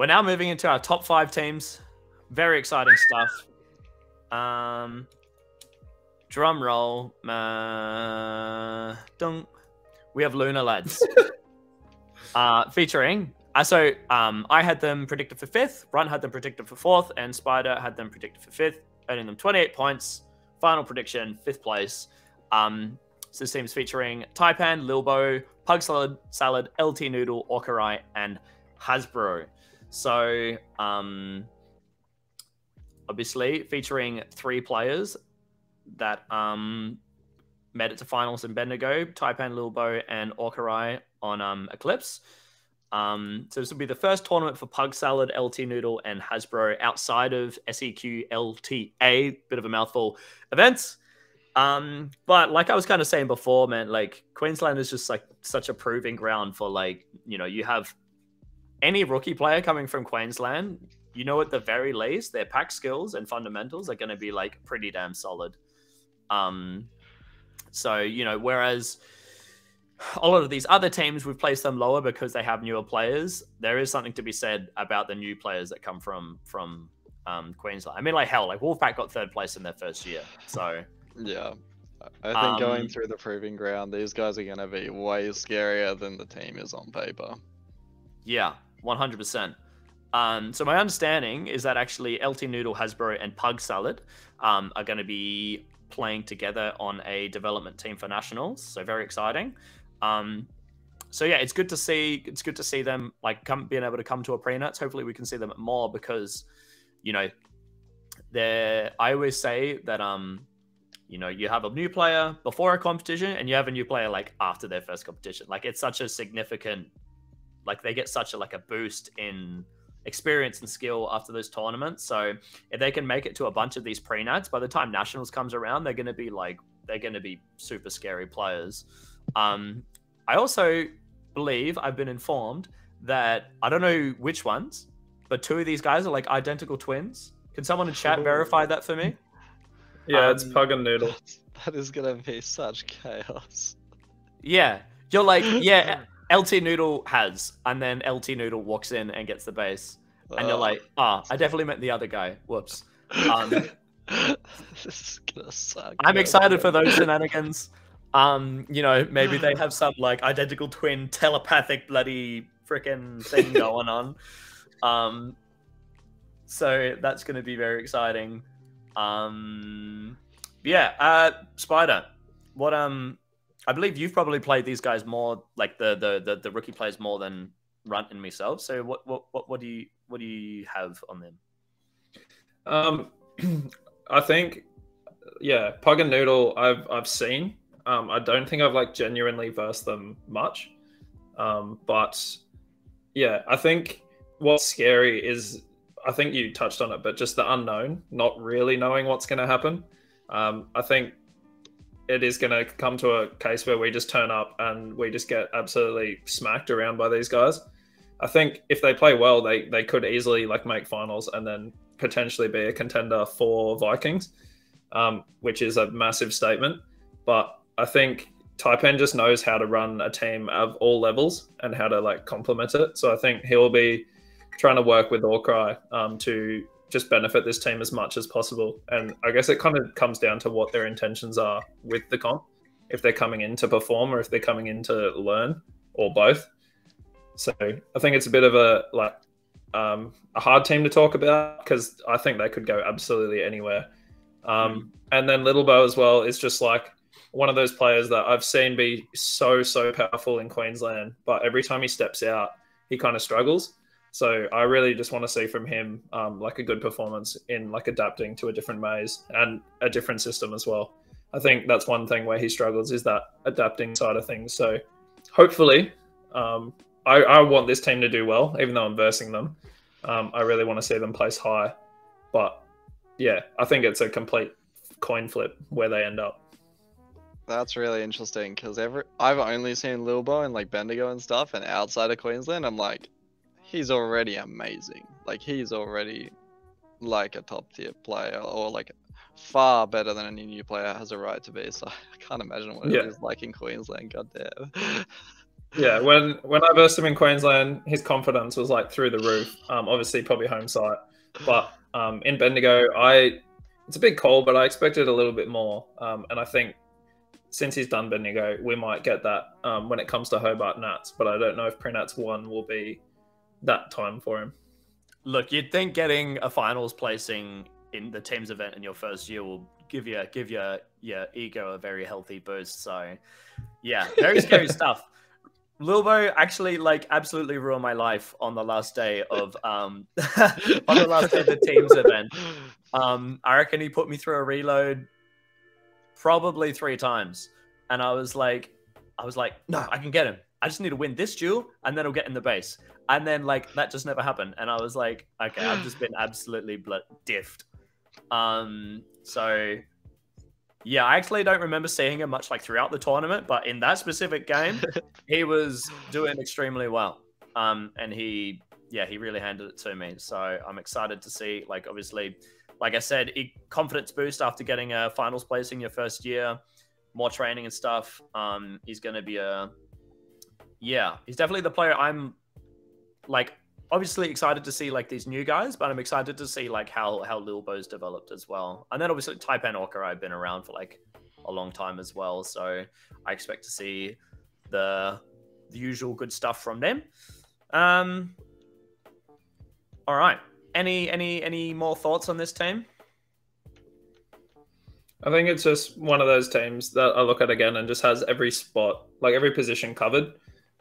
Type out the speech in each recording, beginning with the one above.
we're now moving into our top five teams. Very exciting stuff. Um, drum roll. Uh, dunk. We have Lunar Lads. uh, featuring. Uh, so um, I had them predicted for fifth. Run had them predicted for fourth, and Spider had them predicted for fifth, earning them 28 points. Final prediction, fifth place. Um, so this team's featuring Taipan, Lilbo, Pug Salad, Salad, LT Noodle, Orcarai, and Hasbro. So, um, obviously, featuring three players that um, made it to finals in Bendigo, Taipan, Lilbo, and Orcarai on um, Eclipse. Um, so this will be the first tournament for Pug Salad, LT Noodle, and Hasbro outside of SEQ LTA, bit of a mouthful, events. Um, but like I was kind of saying before, man, like Queensland is just like such a proving ground for like, you know, you have any rookie player coming from Queensland, you know, at the very least, their pack skills and fundamentals are going to be like pretty damn solid. Um, so you know, whereas a lot of these other teams we've placed them lower because they have newer players. There is something to be said about the new players that come from from um, Queensland. I mean, like hell, like Wolfpack got third place in their first year, so yeah. I think um, going through the proving ground, these guys are going to be way scarier than the team is on paper. Yeah, 100%. Um, so my understanding is that actually LT Noodle, Hasbro, and Pug Salad um, are going to be playing together on a development team for nationals. So very exciting. Um, so yeah, it's good to see. It's good to see them like come being able to come to a pre-nats. Hopefully, we can see them more because, you know, they're. I always say that um, you know, you have a new player before a competition and you have a new player like after their first competition. Like it's such a significant, like they get such a like a boost in experience and skill after those tournaments. So if they can make it to a bunch of these pre-nats, by the time nationals comes around, they're going to be like they're going to be super scary players. Um, I also believe I've been informed that I don't know which ones, but two of these guys are like identical twins. Can someone in chat verify that for me? Yeah, um, it's Pug and Noodle. That is gonna be such chaos. Yeah, you're like, yeah, LT Noodle has, and then LT Noodle walks in and gets the base, and you're like, ah, oh, I definitely meant the other guy. Whoops. Um, this is gonna suck. I'm excited for those shenanigans. Um, you know, maybe they have some like identical twin telepathic bloody freaking thing going on. Um, so that's going to be very exciting. Um, yeah, uh, Spider, what um, I believe you've probably played these guys more, like the the the, the rookie players more than Runt and myself. So what what what what do you what do you have on them? Um, I think yeah, Pug and Noodle I've I've seen. Um, I don't think I've like genuinely versed them much. Um, but yeah, I think what's scary is I think you touched on it, but just the unknown, not really knowing what's going to happen. Um, I think it is going to come to a case where we just turn up and we just get absolutely smacked around by these guys. I think if they play well, they they could easily like make finals and then potentially be a contender for Vikings, um, which is a massive statement. But I think Taipan just knows how to run a team of all levels and how to like complement it. So I think he'll be trying to work with Orcarai um, to just benefit this team as much as possible. And I guess it kind of comes down to what their intentions are with the comp. If they're coming in to perform or if they're coming in to learn or both. So I think it's a bit of a like um, a hard team to talk about because I think they could go absolutely anywhere. Um, mm. And then Little Bo as well is just like one of those players that I've seen be so so powerful in Queensland, but every time he steps out, he kind of struggles. So I really just want to see from him um, like a good performance in like adapting to a different maze and a different system as well. I think that's one thing where he struggles is that adapting side of things. So hopefully, um, I, I, want this team to do well, even though I'm versing them. Um, I really want to see them place high, but yeah, I think it's a complete coin flip where they end up. That's really interesting because every I've only seen Lilbo and like Bendigo and stuff, and outside of Queensland, I'm like, he's already amazing. Like he's already like a top tier player or like far better than any new player has a right to be. So I can't imagine what yeah. it is like in Queensland. God damn. yeah, when when I versed him in Queensland, his confidence was like through the roof. Um, obviously probably home site, but um, in Bendigo, I it's a big call, but I expected a little bit more. Um, and I think since he's done Bendigo, we might get that um, when it comes to Hobart Nats. But I don't know if Pre-Nats one will be that time for him. Look, you'd think getting a finals placing in the team's event in your first year will give you give your your ego a very healthy boost. So, yeah, very scary stuff. Lilbo actually like absolutely ruined my life on the last day of um on the last day of the teams event. Um, I reckon he put me through a reload probably three times, and I was like, I was like, no, I can get him. I just need to win this duel, and then I'll get in the base. And then like that just never happened, and I was like, okay, I've just been absolutely bl- diffed. Um, so yeah, I actually don't remember seeing him much like throughout the tournament, but in that specific game, he was doing extremely well. Um, and he, yeah, he really handed it to me. So I'm excited to see, like, obviously, like I said, confidence boost after getting a finals place in your first year, more training and stuff. Um, he's going to be a, yeah, he's definitely the player I'm like obviously excited to see like these new guys, but I'm excited to see like how how Lilbo's developed as well. And then obviously Taipan Orca I've been around for like a long time as well, so I expect to see the the usual good stuff from them. Um, all right. Any any any more thoughts on this team? I think it's just one of those teams that I look at again and just has every spot, like every position covered,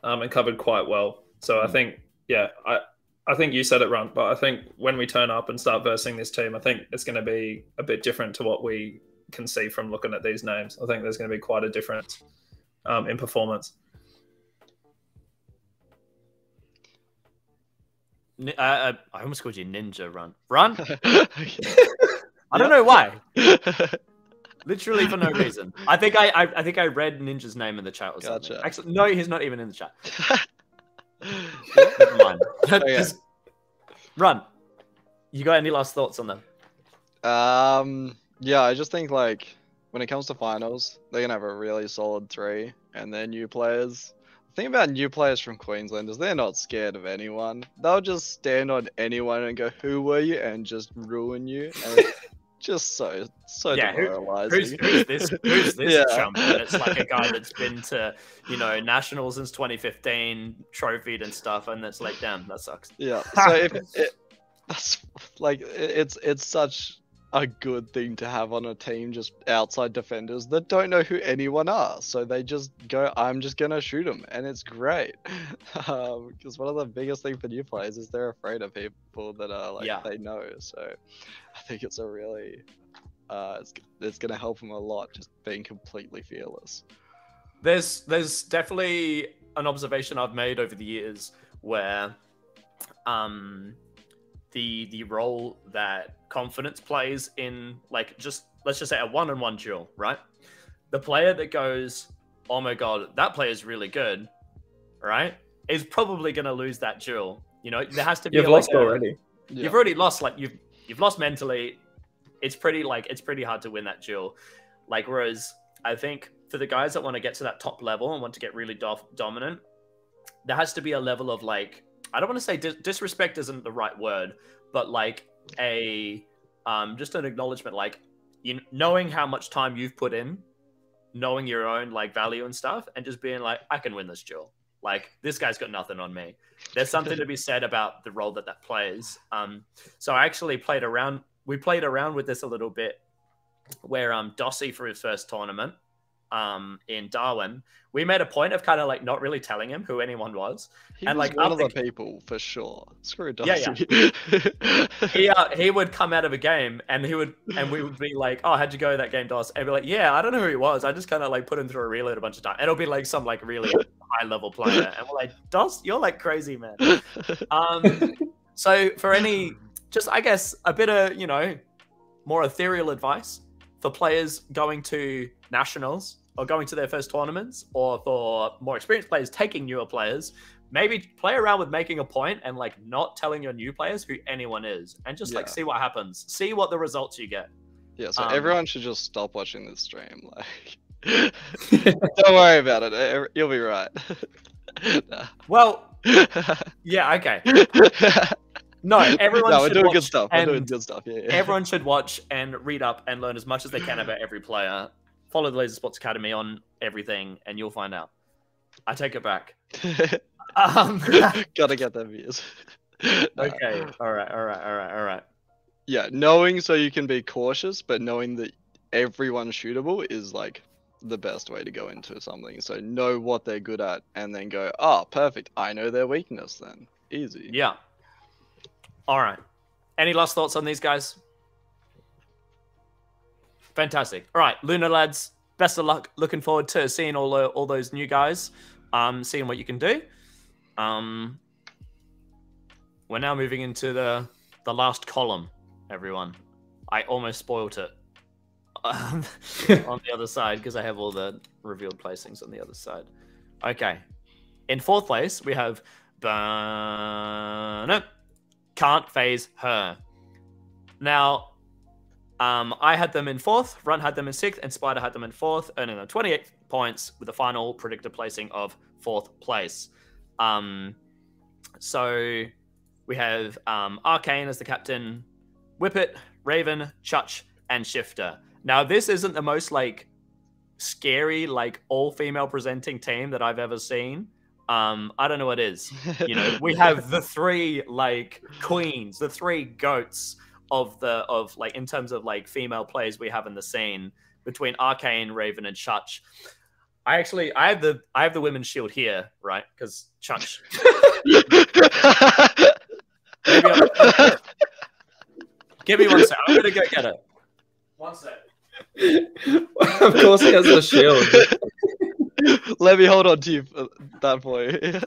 um, and covered quite well. So I hmm. think, yeah, I I think you said it wrong, but I think when we turn up and start versing this team, I think it's going to be a bit different to what we can see from looking at these names. I think there's going to be quite a difference um, in performance. I, I almost called you Ninja Run. Run? I don't know why. Literally for no reason. I think I, I, I think I read Ninja's name in the chat or something. Gotcha. Actually, no, he's not even in the chat. Never mind. Oh. Just run. You got any last thoughts on them? Um, yeah, I just think like when it comes to finals, they're gonna have a really solid three, and then new players. The thing about new players from Queensland is they're not scared of anyone. They'll just stand on anyone and go, "Who were you?" and just ruin you. And just so so yeah, demoralizing. Who, who's, who's, this? Who's this yeah. chump? And it's like a guy that's been to you know nationals since 2015, trophied and stuff, and it's like, damn, that sucks. Yeah. So if it, that's like it's it's such a good thing to have on a team just outside defenders that don't know who anyone are. So they just go i'm just gonna shoot them and it's great. Because um, one of the biggest things for new players is they're afraid of people that are like yeah. they know. So i think it's a really uh, it's, it's gonna help them a lot just being completely fearless. There's there's definitely an observation i've made over the years where um the the role that confidence plays in like just let's just say a one-on-one duel, right? The player that goes, "Oh my god, that player is really good," right? Is probably going to lose that duel. You know, there has to be. You've lost like, already. You've yeah. already lost. Like you've you've lost mentally. It's pretty like it's pretty hard to win that duel. Like whereas I think for the guys that want to get to that top level and want to get really do- dominant, there has to be a level of like I don't want to say dis- disrespect isn't the right word, but like a um, just an acknowledgement, like you knowing how much time you've put in, knowing your own like value and stuff, and just being like, I can win this duel. Like this guy's got nothing on me. There's something to be said about the role that that plays. Um, so I actually played around. We played around with this a little bit, where um Dossie for his first tournament, um, in Darwin, we made a point of kind of like not really telling him who anyone was. He and was like one of the people for sure. Screw Darcy. Yeah, yeah. he uh, he would come out of a game and he would and we would be like, "Oh, how'd you go that game, Dos?" And be like, "Yeah, I don't know who he was. I just kind of like put him through a reload a bunch of times." It'll be like some like really high level player, and we're like, "Dos, you're like crazy, man." Um, so for any, just I guess a bit of you know, more ethereal advice for players going to nationals or going to their first tournaments, or for more experienced players taking newer players, maybe play around with making a point and like not telling your new players who anyone is, and just yeah. like see what happens, see what the results you get. Yeah, so um, everyone should just stop watching this stream. Like, don't worry about it. You'll be right. Nah. Well, yeah, okay. No, everyone no, we're should doing watch good stuff. We're doing and good stuff. Yeah, yeah. Everyone should watch and read up and learn as much as they can about every player. Follow the Laser Sports Academy on everything, and you'll find out. I take it back. Um, Gotta get them views. Okay. All right. All right. All right. All right. Yeah, knowing so you can be cautious, but knowing that everyone's shootable is like the best way to go into something. So know what they're good at, and then go, oh, perfect. I know their weakness. Then easy. Yeah. All right. Any last thoughts on these guys? Fantastic. All right, Lunar Lads. Best of luck. Looking forward to seeing all the, all those new guys. Um, seeing what you can do. Um, we're now moving into the the last column. Everyone, I almost spoilt it um, on the other side because I have all the revealed placings on the other side. Okay. In fourth place, we have Burn. Can't phase her. Now, um, I had them in fourth, Run had them in sixth, and Spider had them in fourth, earning them 28 points with a final predicted placing of fourth place. Um, so we have um, Arcane as the captain, Whippet, Raven, Chutch, and Shifter. Now, this isn't the most like scary, like all female presenting team that I've ever seen. Um, I don't know what is. You know, we have the three like queens, the three goats of the of like in terms of like female players we have in the scene between Arcane, Raven, and Chutch. I actually I have the I have the women's shield here, right? Because Chutch. Maybe I'll- Give me one sec. I'm gonna go get it. One sec. of course, he has the shield. Let me hold on to you for that boy.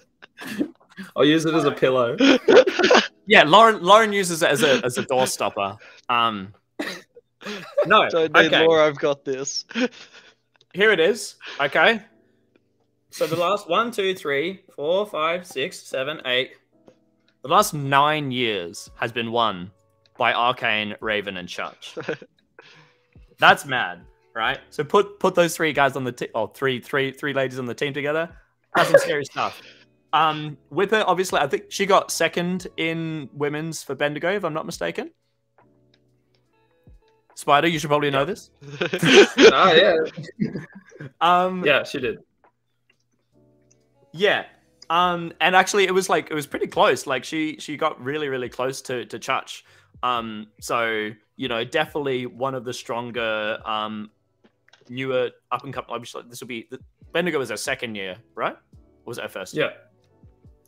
I'll use it as a pillow. Yeah, Lauren Lauren uses it as a as a door stopper. Um No, Don't need okay. more. I've got this. Here it is. Okay. So the last one, two, three, four, five, six, seven, eight. The last nine years has been won by Arcane, Raven, and Church. That's mad, right? So put put those three guys on the team, or three three three ladies on the team together. That's some scary stuff. Um, Whippet, obviously, I think she got second in women's for Bendigo, if I'm not mistaken. Spider, you should probably know this. ah, yeah. Um, Yeah, she did. Yeah. Um, and actually, it was like it was pretty close. Like she she got really really close to to Church. Um, so you know, definitely one of the stronger, um, newer up and coming. Obviously, this will be Bendigo was her second year, right? Or was it her first? year? Yeah.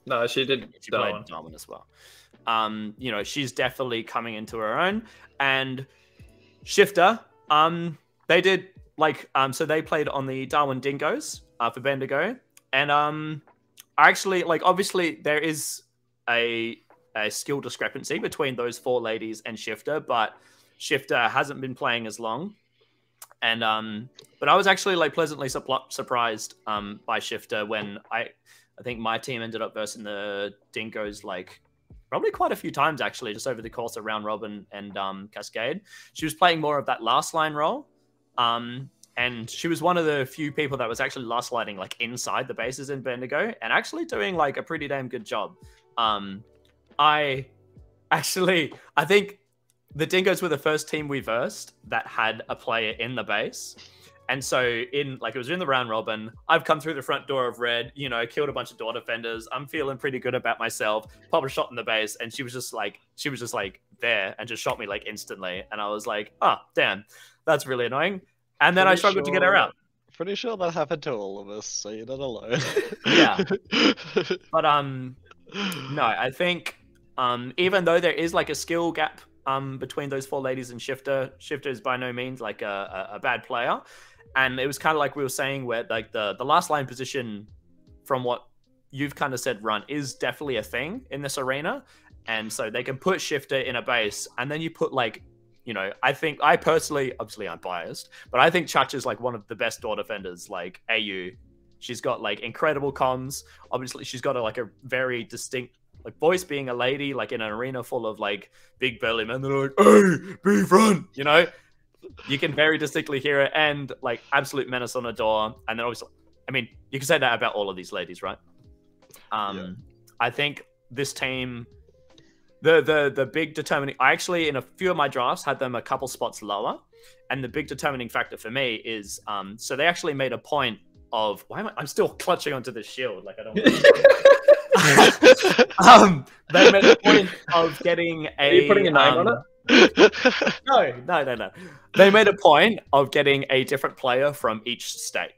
No, she did she played one. Darwin as well. Um, you know, she's definitely coming into her own. And Shifter, um, they did like um, so they played on the Darwin Dingoes uh, for Bendigo, and um, I actually like obviously there is a a skill discrepancy between those four ladies and Shifter, but Shifter hasn't been playing as long. And um, but I was actually like pleasantly supl- surprised um by Shifter when I I think my team ended up versing the Dingoes like probably quite a few times actually, just over the course of round robin and um, Cascade. She was playing more of that last line role, um, and she was one of the few people that was actually last lighting like inside the bases in Bendigo and actually doing like a pretty damn good job. Um, I actually I think the Dingoes were the first team we versed that had a player in the base. And so in like it was in the round robin, I've come through the front door of red, you know, killed a bunch of door defenders. I'm feeling pretty good about myself. Pop a shot in the base, and she was just like she was just like there and just shot me like instantly. And I was like, oh damn, that's really annoying. And then I Pretty struggled to get her out. Pretty sure that happened to all of us, so you're not alone. Yeah. But um no, I think um even though there is like a skill gap um between those four ladies and Shifter, Shifter is by no means like a, a, a bad player. And it was kind of like we were saying where like the the last line position from what you've kind of said run is definitely a thing in this arena. And so they can put Shifter in a base and then you put like you know, I think I personally, obviously I'm biased, but I think Chach is like one of the best door defenders, like AU. She's got like incredible comms. Obviously, she's got a, like a very distinct like voice, being a lady, like in an arena full of like big burly men. They're like, "Hey, be front," you know. You can very distinctly hear it, and like absolute menace on a door. And then obviously, I mean, you can say that about all of these ladies, right? Um, Yeah. I think this team, the the the big determining. I actually in a few of my drafts had them a couple spots lower, and the big determining factor for me is um. So they actually made a point of why am I? I'm still clutching onto the shield like I don't. um, they made a point of getting a. Are you putting a name on um, it? no, no, no, no. They made a point of getting a different player from each state,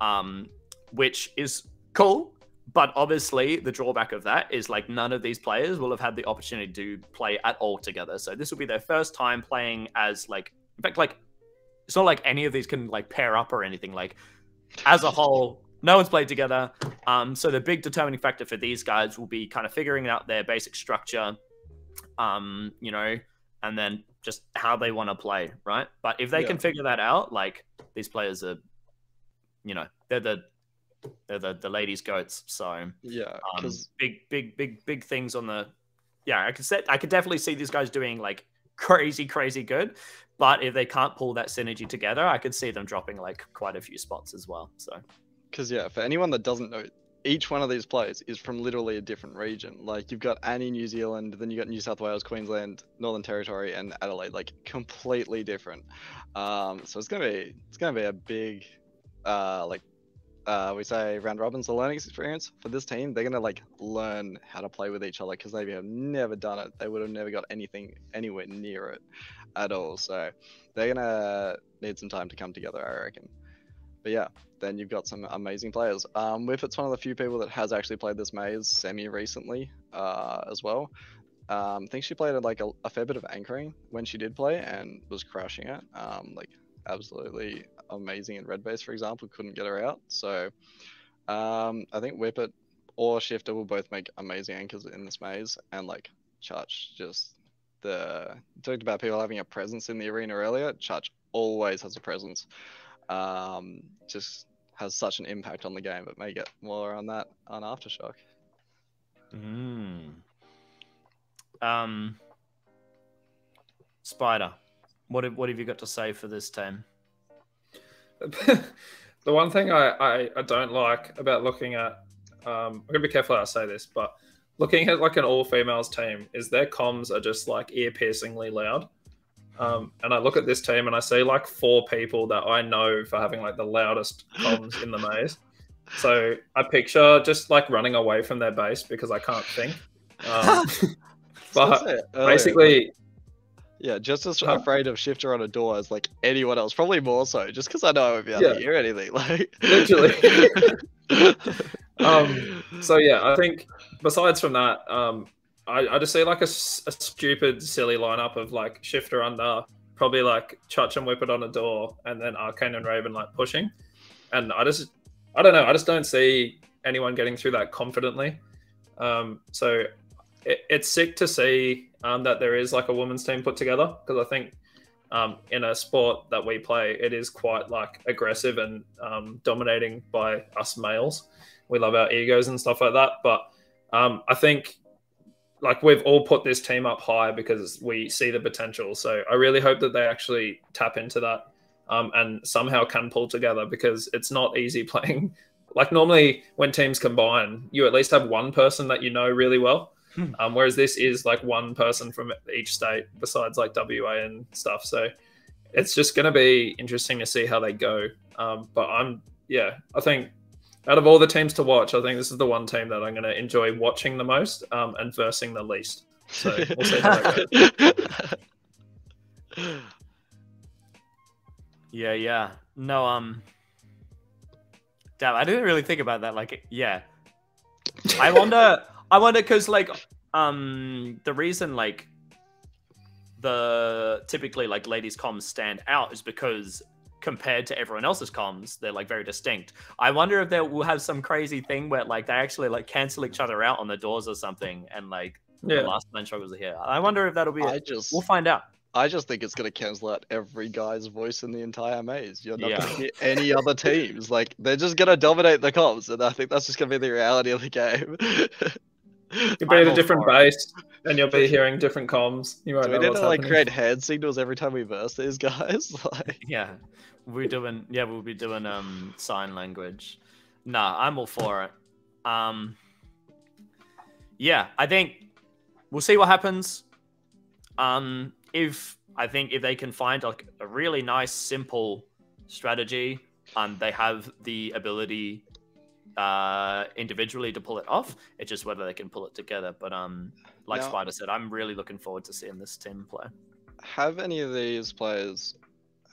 um, which is cool. But obviously, the drawback of that is like none of these players will have had the opportunity to play at all together. So this will be their first time playing as like, in fact, like it's not like any of these can like pair up or anything. Like as a whole, no one's played together. Um, so the big determining factor for these guys will be kind of figuring out their basic structure. Um, you know, and then just how they want to play, right? But if they Yeah. can figure that out, like these players are, you know, they're the they're the, the ladies' goats. So yeah, um, big, big, big, big things on the. Yeah, I could set. I could definitely see these guys doing like crazy, crazy good. But if they can't pull that synergy together, I could see them dropping like quite a few spots as well. So Because yeah, for anyone that doesn't know, each one of these players is from literally a different region. Like you've got Annie, New Zealand, then you got New South Wales, Queensland, Northern Territory, and Adelaide. Like completely different. Um, so it's gonna be it's gonna be a big, uh, like, uh, we say round robins, a learning experience for this team. They're gonna like learn how to play with each other because they have never done it. They would have never got anything anywhere near it at all. So they're gonna need some time to come together, I reckon. But yeah, then you've got some amazing players. Um, Whippet's one of the few people that has actually played this maze semi recently uh, as well. Um, I think she played like a, a fair bit of anchoring when she did play and was crushing it. Um, like absolutely amazing in red base, for example, couldn't get her out. So um, I think Whippet or Shifter will both make amazing anchors in this maze. And like Church, just the talked about people having a presence in the arena earlier. Church always has a presence um, just has such an impact on the game. But may get more on that on Aftershock. Mm. Um, Spider, what have, what have you got to say for this team? the one thing I, I, I don't like about looking at um, I'm gonna be careful how I say this, but looking at like an all females team is their comms are just like ear piercingly loud. Um, and I look at this team and I see like four people that I know for having like the loudest comms in the maze. So I picture just like running away from their base because I can't think. Um, but That's earlier, basically, yeah, just as Huh? afraid of Shifter on a door as like anyone else. Probably more so, just because I know I won't be able Yeah. to hear anything. Like Literally. um, so yeah, I think besides from that, um, I, I just see like a stupid, silly lineup of like Shifter under, probably like Chutch and Whippet on a door, and then Arcane and Raven like pushing. And I just, I don't know, I just don't see anyone getting through that confidently. Um, so it, it's sick to see um, that there is like a women's team put together because I think um, in a sport that we play, it is quite like aggressive and um, dominating by us males. We love our egos and stuff like that. But um, I think like we've all put this team up high because we see the potential. So I really hope that they actually tap into that um, and somehow can pull together because it's not easy playing. Like normally when teams combine, you at least have one person that you know really well. Hmm. Um, whereas this is like one person from each state besides like WA and stuff. So it's just going to be interesting to see how they go. Um, but I'm, yeah, I think out of all the teams to watch, I think this is the one team that I'm going to enjoy watching the most um, and versing the least. So we'll see how that goes. Yeah, yeah. No, um, damn, I didn't really think about that. Like, yeah, I wonder. I wonder because like, um, the reason like the typically like ladies comms stand out is because compared to everyone else's comms, they're like very distinct. I wonder if they will have some crazy thing where like they actually like cancel each other out on the doors or something, and like the Yeah. last man struggles are here. I wonder if that'll be. I it. just, We'll find out. I just think it's gonna cancel out every guy's voice in the entire maze. You're not Yeah. gonna hear any other teams. Like they're just gonna dominate the comms and I think that's just gonna be the reality of the game. You'll be I'm at a different for it. base and you'll be hearing different comms. You won't Do we know need what's to like happening. create hand signals every time we verse these guys? like, Yeah, we're doing. Yeah, we'll be doing um sign language. Nah, I'm all for it. Um, yeah, I think we'll see what happens. Um, if I think if they can find like a really nice, simple strategy, um, they have the ability uh individually to pull it off. It's just whether they can pull it together. But um, like Now- Spider said, I'm really looking forward to seeing this team play. Have any of these players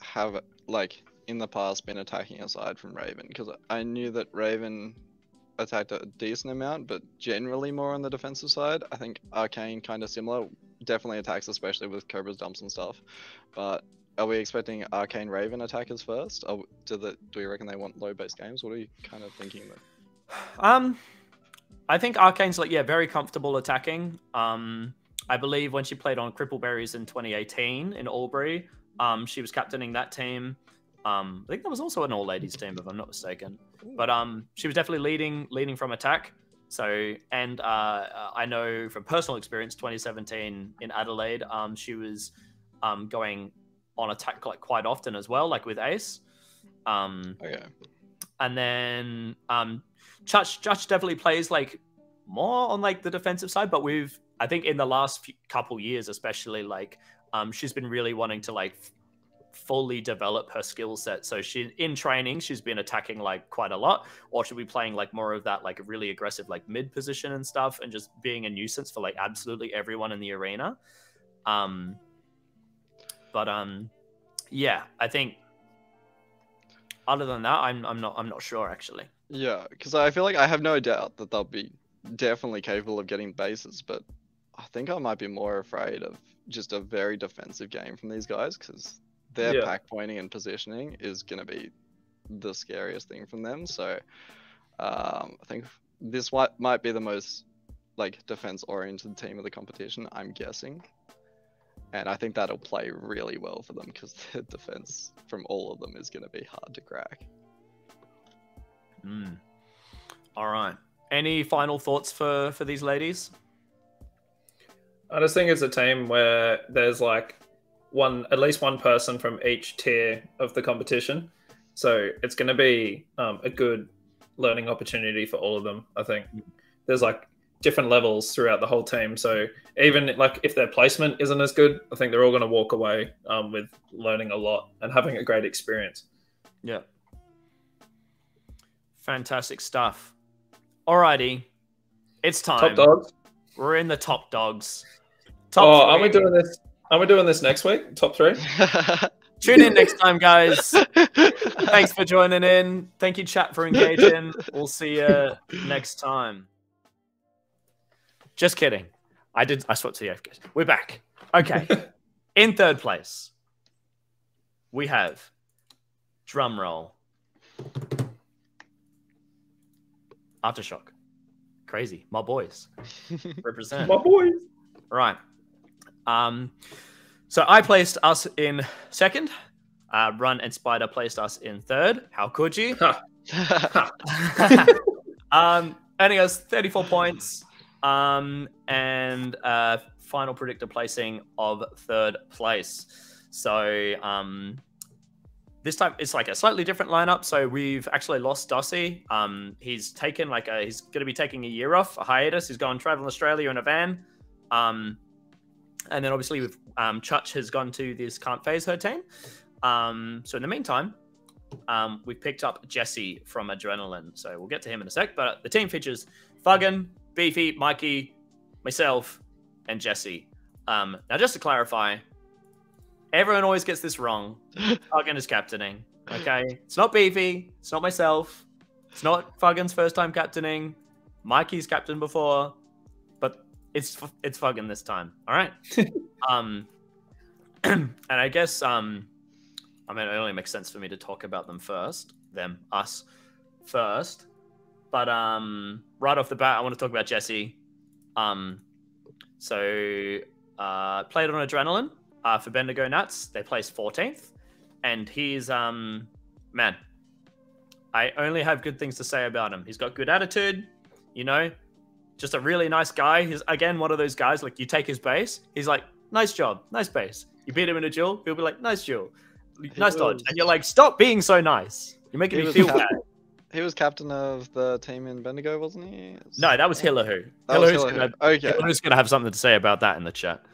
have like in the past been attacking aside from Raven? Because I knew that Raven attacked a decent amount, but generally more on the defensive side. I think Arcane kind of similar. Definitely attacks, especially with Cobra's dumps and stuff. But are we expecting Arcane Raven attackers first? Or do the do we reckon they want low base games? What are you kind of thinking there? Um, I think Arcane's like yeah, very comfortable attacking. Um, I believe when she played on Crippleberries in 2018 in Albury, um, she was captaining that team. Um, I think that was also an all ladies team, if I'm not mistaken. But um, she was definitely leading leading from attack. So and uh, I know from personal experience, 2017 in Adelaide, um, she was um going on attack like quite often as well, like with Ace. Um, Okay. and then um Church definitely plays like more on like the defensive side, but we've I think in the last few, couple years, especially like um she's been really wanting to like fully develop her skill set. So she in training she's been attacking like quite a lot, or she'll be playing like more of that like really aggressive like mid position and stuff, and just being a nuisance for like absolutely everyone in the arena. Um, but um, yeah, I think other than that, I'm I'm not I'm not sure actually. Yeah, because I feel like I have no doubt that they'll be definitely capable of getting bases, but I think I might be more afraid of just a very defensive game from these guys because their Yeah. pack pointing and positioning is going to be the scariest thing from them. So um, I think this might might be the most like defense oriented team of the competition. I'm guessing. And I think that'll play really well for them because the defense from all of them is going to be hard to crack. Mm. All right. Any final thoughts for for these ladies? I just think it's a team where there's like one, at least one person from each tier of the competition. So it's going to be um, a good learning opportunity for all of them. I think there's like different levels throughout the whole team. So even like if their placement isn't as good, I think they're all going to walk away um, with learning a lot and having a great experience. Yeah. Fantastic stuff. Alrighty. It's time. Top dogs. We're in the top dogs. Top Oh, are we doing this? Are we doing this next week? Top three. Tune in next time, guys. Thanks for joining in. Thank you, chat, for engaging. We'll see you next time. Just kidding. I did. I swapped to the AFK. We're back. Okay. in third place, we have drum roll. Aftershock. Crazy. My boys. Represent. My boys. Right. Um, so I placed us in second. Uh, Run and Spider placed us in third. How could you? um, earning us 34 points. Um, and uh, final predictor placing of third place. So um, this time it's like a slightly different lineup. So we've actually lost Dossie. Um, he's taken like a he's going to be taking a year off, a hiatus. He's going traveling Australia in a van. Um, and then obviously with um, has gone to this can't phase her team. Um, so in the meantime, um, we've picked up Jesse from Adrenaline. So we'll get to him in a sec. But the team features Fuggan, Beefy, Mikey, myself, and Jesse. Um, now, just to clarify, everyone always gets this wrong. Fuggan is captaining. Okay, it's not Beefy. It's not myself. It's not Fuggan's first time captaining. Mikey's captain before, but it's it's Fuggan this time. All right. um, and I guess um, I mean it only makes sense for me to talk about them first, them, us first. But um, right off the bat, I want to talk about Jesse. Um, so uh, played on adrenaline uh, for Bendigo Nats. They placed 14th, and he's um, man. I only have good things to say about him. He's got good attitude, you know, just a really nice guy. He's again one of those guys like you take his base, he's like, nice job, nice base. You beat him in a duel, he'll be like, nice duel, nice dodge, was- and you're like, stop being so nice. You're making He me feel cap- bad. he was captain of the team in Bendigo, wasn't he? No, that was Hillahu. That was Hillahu's gonna, Who. Okay. Hillahu's gonna have something to say about that in the chat.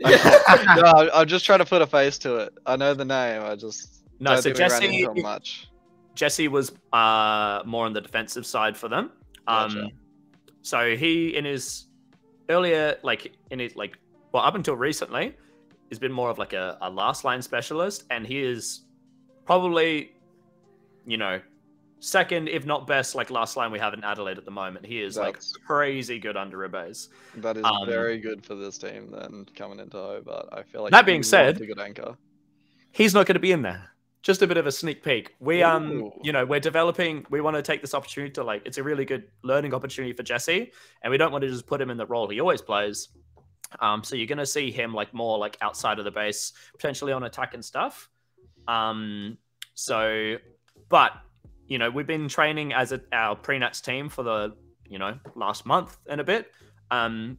no, I- I'm just trying to put a face to it. I know the name. I just No, don't so think we ran Jesse much. Jesse was uh, more on the defensive side for them. Um, Gotcha. So he, in his earlier, like in his like, well, up until recently, has been more of like a, a last line specialist, and he is probably, you know, second if not best like last line we have in Adelaide at the moment. He is That's- like crazy good under a base. That is um, very good for this team. Then coming into Hobart, I feel like That being said- a good anchor. He's not going to be in there. Just a bit of a sneak peek. We um, Ooh. you know, we're developing. We want to take this opportunity to like. It's a really good learning opportunity for Jesse, and we don't want to just put him in the role he always plays. Um, so you're going to see him like more like outside of the base, potentially on attack and stuff. Um, so, but you know, we've been training as a, our pre-nats team for the you know last month and a bit. Um,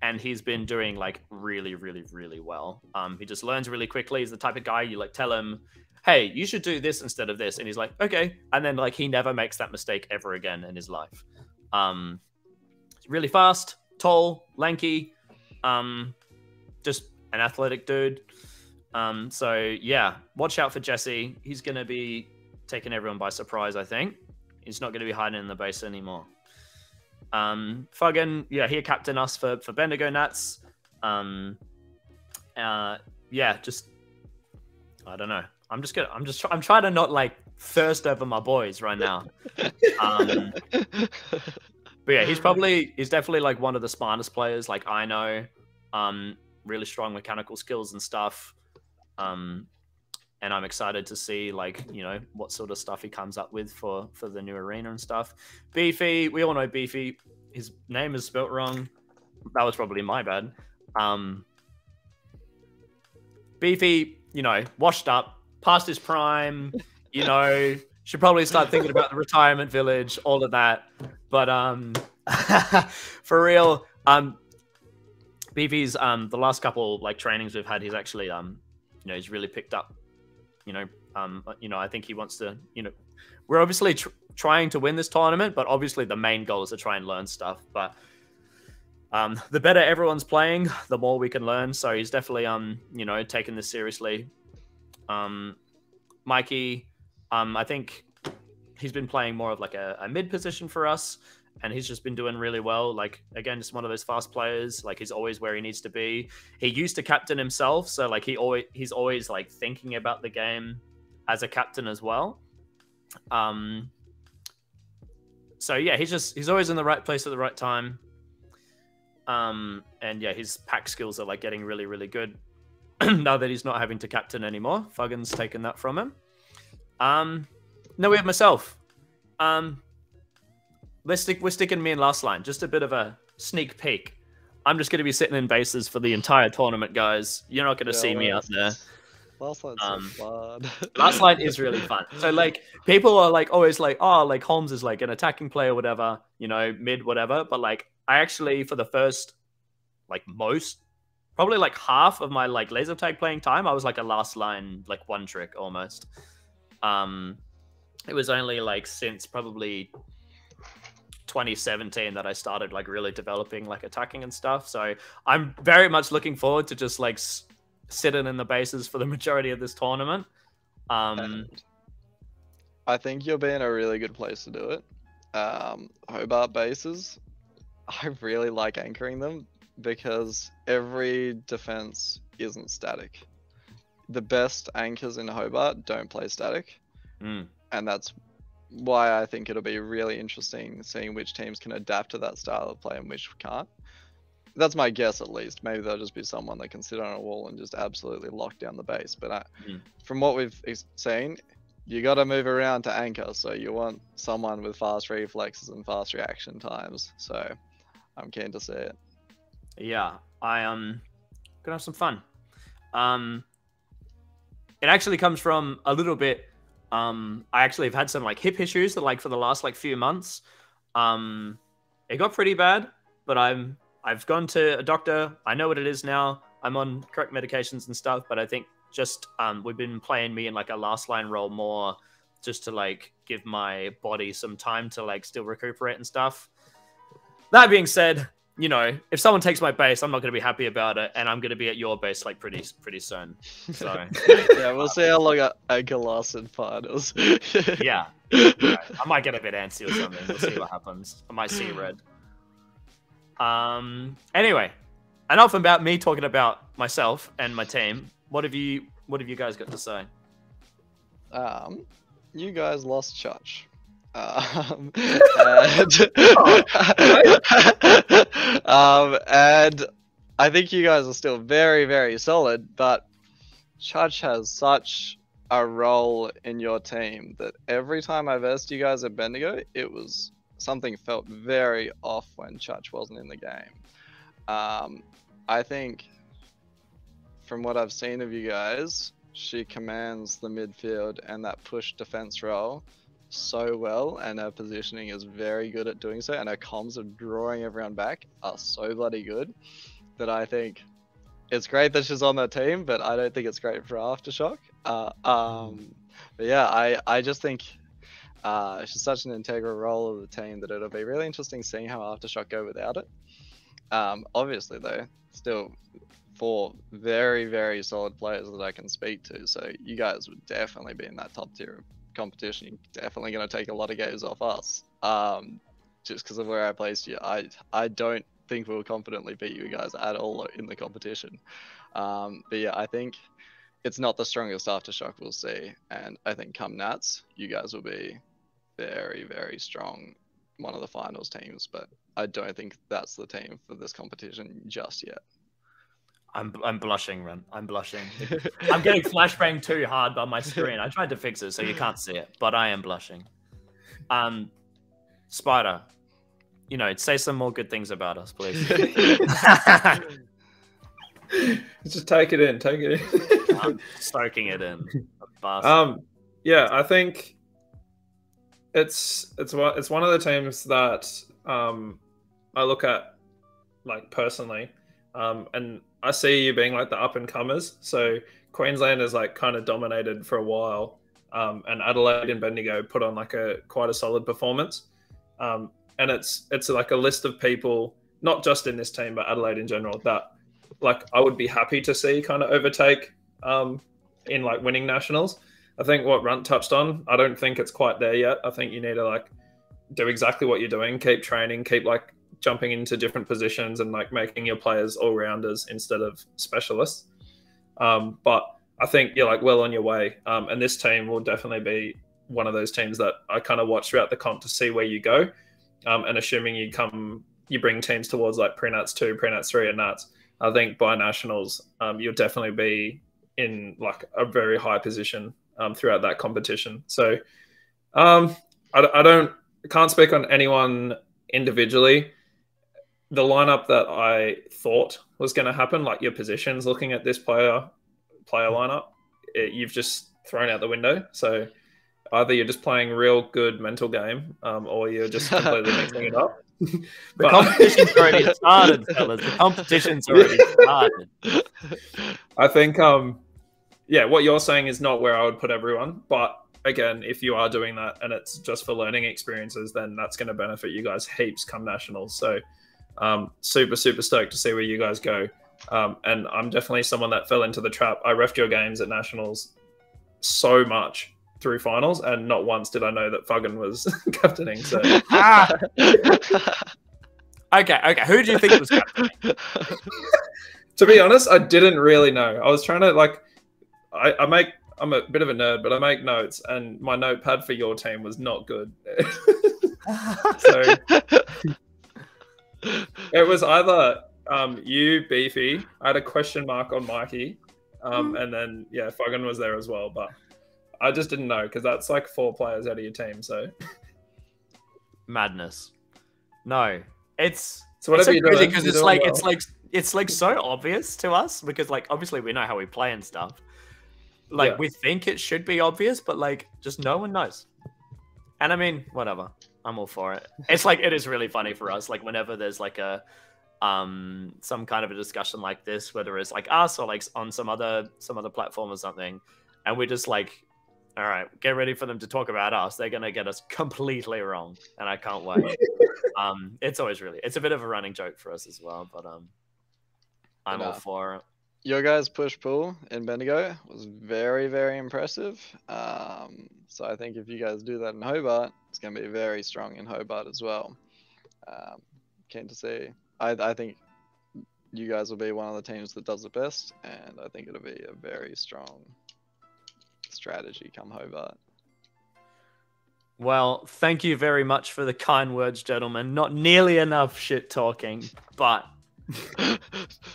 and he's been doing like really, really, really well. Um, he just learns really quickly. He's the type of guy you like tell him, "Hey, you should do this instead of this," and he's like, "Okay," and then like he never makes that mistake ever again in his life. Um, really fast, tall, lanky, um, just an athletic dude. Um, so yeah, watch out for Jesse. He's gonna be taking everyone by surprise. I think he's not gonna be hiding in the base anymore. Um, Fuggen, yeah, he captain us for for Bendigo Nats. Um, uh, yeah, just I don't know. I'm just gonna. I'm just. I'm trying to not like thirst over my boys right now. Um, but yeah, he's probably he's definitely like one of the smartest players. Like I know, um, really strong mechanical skills and stuff. Um, and I'm excited to see like you know what sort of stuff he comes up with for for the new arena and stuff. Beefy, we all know Beefy. His name is spelt wrong. That was probably my bad. Um, Beefy, you know, washed up, past his prime. You know, should probably start thinking about the retirement village, all of that. But um, for real, um, Beefy's um the last couple like trainings we've had, he's actually um, you know, he's really picked up. You know, um, you know, I think he wants to. You know, we're obviously tr- trying to win this tournament, but obviously the main goal is to try and learn stuff. But um, the better everyone's playing, the more we can learn. So he's definitely um, you know, taking this seriously. Um, Mikey, um, I think he's been playing more of like a, a mid position for us, and he's just been doing really well. Like again, just one of those fast players. Like he's always where he needs to be. He used to captain himself, so like he always he's always like thinking about the game as a captain as well. Um. So yeah, he's just he's always in the right place at the right time. Um, and yeah, his pack skills are like getting really really good now that he's not having to captain anymore. Fuggen's taken that from him. Um, no, we have myself. Um, let's stick. We're sticking me in last line. Just a bit of a sneak peek. I'm just going to be sitting in bases for the entire tournament, guys. You're not going to see me out there. Last line's Um, so fun. Last line is really fun. So like people are like always like, oh, like Holmes is like an attacking player, whatever, you know, mid, whatever. But like I actually for the first like most probably like half of my like laser tag playing time, I was like a last line, like one trick almost. Um it was only like since probably 2017 that I started like really developing like attacking and stuff. So I'm very much looking forward to just like s- sitting in the bases for the majority of this tournament. Um, I think you'll be in a really good place to do it. Um, Hobart bases, I really like anchoring them because every defense isn't static. The best anchors in Hobart don't play static, mm, and that's why I think it'll be really interesting seeing which teams can adapt to that style of play and which can't. That's my guess, at least. Maybe there'll just be someone that can sit on a wall and just absolutely lock down the base. But I, Mm. from what we've seen, you got to move around to anchor. So you want someone with fast reflexes and fast reaction times. So I'm keen to see it. yeah, I um gonna have some fun. Um, it actually comes from a little bit. Um, I actually have had some like hip issues that like for the last like few months. Um, it got pretty bad, but I'm I've gone to a doctor. I know what it is now. I'm on correct medications and stuff, but I think just um we've been playing me in like a last line role more just to like give my body some time to like still recuperate and stuff. That being said, you know, if someone takes my base, I'm not going to be happy about it, and I'm going to be at your base like pretty pretty soon. So yeah, we'll see how long I, I can last in finals. yeah, yeah, I might get a bit antsy or something. We'll see what happens. I might see red. Um. Anyway, enough about me talking about myself and my team. What have you What have you guys got to say? Um, you guys lost Church. Um, and, um, and I think you guys are still very, very solid, but Church has such a role in your team that every time I versed you guys at Bendigo, it was something felt very off when Church wasn't in the game. Um, I think from what I've seen of you guys, she commands the midfield and that push defense role so well, and her positioning is very good at doing so, and her comms of drawing everyone back are so bloody good that I think it's great that she's on that team, but I don't think it's great for Aftershock. Uh, um, but yeah, I, I just think uh, she's such an integral role of the team that it'll be really interesting seeing how Aftershock go without it. Um, obviously, though, still four very, very solid players that I can speak to. So you guys would definitely be in that top tier of competition. You're definitely going to take a lot of games off us. Um, just because of where I placed you, I I don't think we'll confidently beat you guys at all in the competition. Um, but yeah, I think it's not the strongest aftershock we'll see, and I think come Nats, you guys will be very very strong, one of the finals teams. But I don't think that's the team for this competition just yet. I'm I'm blushing, Ren. I'm blushing. I'm getting flashbang too hard by my screen. I tried to fix it so you can't see it, but I am blushing. Um, Spider, you know, say some more good things about us, please. Just take it in, take it in. I'm soaking it in. Um, yeah, I think it's it's one it's one of the teams that um I look at like personally, um, and I see you being like the up and comers. So Queensland is like kind of dominated for a while, um, and Adelaide and Bendigo put on like a quite a solid performance. Um, and it's it's like a list of people, not just in this team, but Adelaide in general, that like I would be happy to see kind of overtake um, in like winning nationals. I think what Runt touched on, I don't think it's quite there yet. I think you need to like do exactly what you're doing, keep training, keep like jumping into different positions and like making your players all rounders instead of specialists. Um, but I think you're like well on your way. Um, and this team will definitely be one of those teams that I kind of watch throughout the comp to see where you go. Um, and assuming you come, you bring teams towards like pre-nats two, pre-nats three, and nats. I think by nationals, um, you'll definitely be in like a very high position um, throughout that competition. So um, I, I don't, I can't speak on anyone individually the lineup that I thought was going to happen, like your positions, looking at this player player lineup, it, you've just thrown out the window. So either you're just playing real good mental game, um, or you're just completely mixing it up. the but... competition's already started, fellas. The competition's already started. I think, um, yeah, what you're saying is not where I would put everyone, but again, if you are doing that and it's just for learning experiences, then that's going to benefit you guys heaps come nationals. So um, super, super stoked to see where you guys go. Um, and I'm definitely someone that fell into the trap. I refed your games at nationals so much through finals, and not once did I know that Fuggin was captaining. So, ah. okay, okay. Who do you think was captaining? to be honest, I didn't really know. I was trying to like, I, I make. I'm a bit of a nerd, but I make notes, and my notepad for your team was not good. so it was either um, you, Beefy. I had a question mark on Mikey, um, hmm. and then yeah, Fuggan was there as well. But I just didn't know because that's like four players out of your team. So madness. No, it's so whatever it's so crazy because it's like well. it's like it's like so obvious to us because like obviously we know how we play and stuff. Like yeah. we think it should be obvious, but like just no one knows. And I mean, whatever. I'm all for it. It's like it is really funny for us. Like whenever there's like a um some kind of a discussion like this, whether it's like us or like on some other some other platform or something, and we're just like All right, get ready for them to talk about us. They're gonna get us completely wrong, and I can't wait. um, it's always really, it's a bit of a running joke for us as well, but um, I'm all for it. Your guys' push pull in Bendigo was very, very impressive. Um, so I think if you guys do that in Hobart, it's going to be very strong in Hobart as well. Um, keen to see. I, I think you guys will be one of the teams that does it best, and I think it'll be a very strong strategy come Hobart. Well, thank you very much for the kind words, gentlemen. Not nearly enough shit talking, but I'm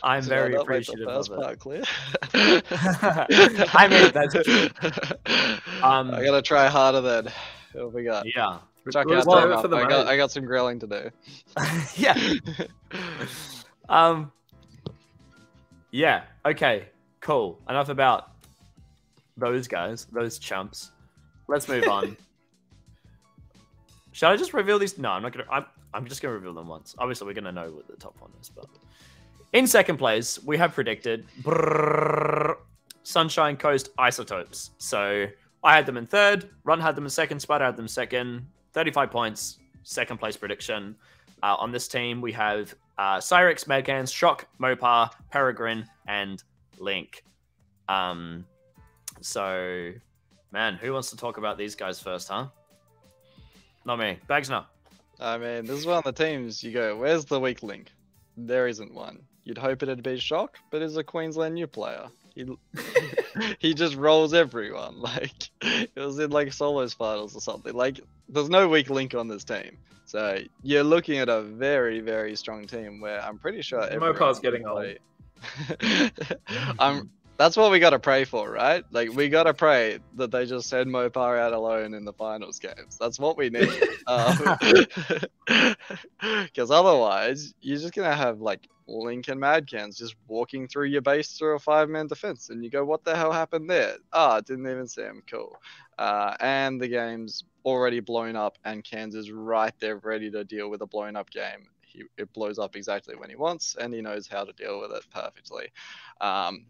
I very the appreciative of it. clear? I mean, that's true. Um, I gotta try harder then. What have we got? Yeah, Chuck Let's out do time it up. for the I got. I got some grilling to do. yeah. Um. Yeah. Okay. Cool. Enough about those guys, those chumps. Let's move on. Shall I just reveal these? No, I'm not gonna. I'm. I'm just gonna reveal them once. Obviously, we're gonna know what the top one is, but in second place, we have predicted brrrr, Sunshine Coast Isotopes. So I had them in third. Runt had them in second. Spider had them second. 35 points. Second place prediction. Uh, on this team, we have uh, Cyrex, Madcans, Shock, Mopar, Peregrine, and Link. Um, so, man, who wants to talk about these guys first, huh? Not me. Bagsner. I mean, this is one of the teams you go, where's the weak link? There isn't one. You'd hope it'd be Shock, but he's a Queensland new player. He, he just rolls everyone. Like, it was in like solos finals or something. Like, there's no weak link on this team. So, you're looking at a very, very strong team where I'm pretty sure Mopar's getting old. play. I'm that's what we gotta pray for, right? Like we gotta pray that they just send Mopar out alone in the finals games. That's what we need. Because otherwise, you're just gonna have like Link and Madcans just walking through your base through a five-man defense, and you go, "What the hell happened there?" Ah, didn't even see him. Cool. Uh, and the game's already blown up, and Cans is right there, ready to deal with a blown-up game. He, it blows up exactly when he wants, and he knows how to deal with it perfectly. Um,